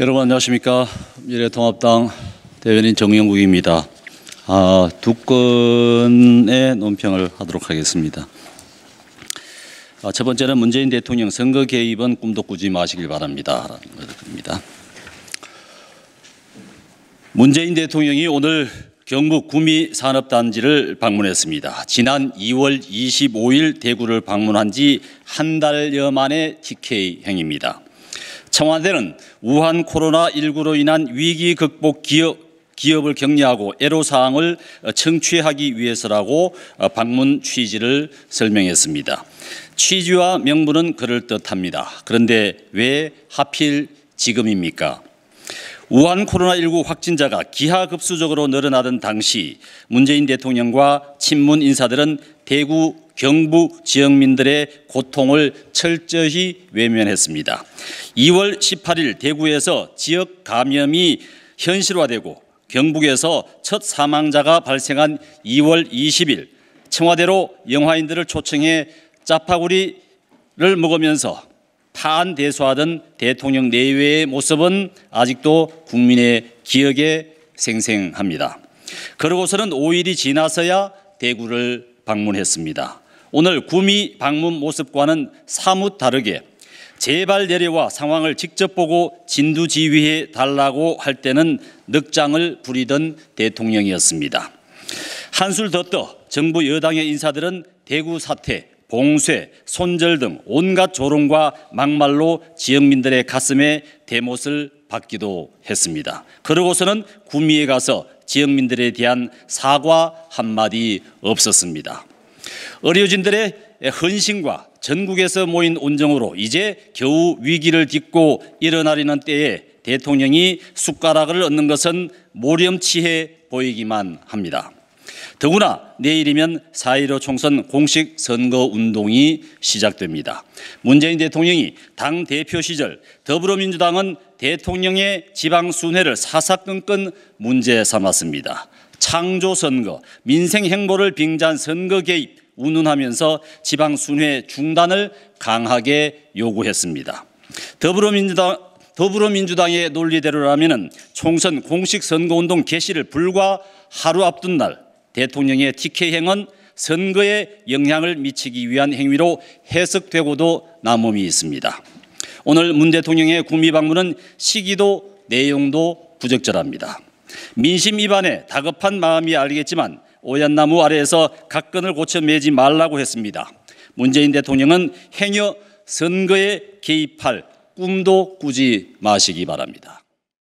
여러분 안녕하십니까 미래통합당 대변인 정영국입니다. 아, 두 건의 논평을 하도록 하겠습니다. 아, 첫 번째는 문재인 대통령 선거 개입은 꿈도 꾸지 마시길 바랍니다. 라는 것입니다. 문재인 대통령이 오늘 경북 구미 산업단지를 방문했습니다. 지난 2월 25일 대구를 방문한 지 한 달여 만의 TK 행입니다. 청와대는 우한 코로나19로 인한 위기 극복 기업, 기업을 격려하고 애로사항을 청취하기 위해서라고 방문 취지를 설명했습니다. 취지와 명분은 그럴듯합니다. 그런데 왜 하필 지금입니까? 우한 코로나19 확진자가 기하급수적으로 늘어나던 당시 문재인 대통령과 친문 인사들은 대구, 경북 지역민들의 고통을 철저히 외면했습니다. 2월 18일 대구에서 지역 감염이 현실화되고 경북에서 첫 사망자가 발생한 2월 20일 청와대로 영화인들을 초청해 짜파구리를 먹으면서 파안대소하던 대통령 내외의 모습은 아직도 국민의 기억에 생생합니다. 그러고서는 5일이 지나서야 대구를 방문했습니다. 오늘 구미 방문 모습과는 사뭇 다르게 제발 내려와 상황을 직접 보고 진두지휘해 달라고 할 때는 늑장을 부리던 대통령이었습니다. 한술 더 떠 정부 여당의 인사들은 대구 사태, 봉쇄, 손절 등 온갖 조롱과 막말로 지역민들의 가슴에 대못을 받기도 했습니다. 그러고서는 구미에 가서 지역민들에 대한 사과 한마디 없었습니다. 의료진들의 헌신과 전국에서 모인 온정으로 이제 겨우 위기를 딛고 일어나려는 때에 대통령이 숟가락을 얻는 것은 모렴치해 보이기만 합니다. 더구나 내일이면 4.15 총선 공식 선거 운동이 시작됩니다. 문재인 대통령이 당 대표 시절 더불어민주당은 대통령의 지방 순회를 사사건건 문제 삼았습니다. 창조 선거, 민생 행보를 빙자한 선거 개입 운운하면서 지방 순회 중단을 강하게 요구했습니다. 더불어민주당 더불어민주당의 논리대로라면 총선 공식 선거운동 개시를 불과 하루 앞둔 날 대통령의 TK 행은 선거에 영향을 미치기 위한 행위로 해석되고도 남음이 있습니다. 오늘 문 대통령의 구미 방문은 시기도 내용도 부적절합니다. 민심 위반에 다급한 마음이 알겠지만 오얏나무 아래에서 각건을 고쳐 매지 말라고 했습니다. 문재인 대통령은 행여 선거에 개입할 꿈도 꾸지 마시기 바랍니다.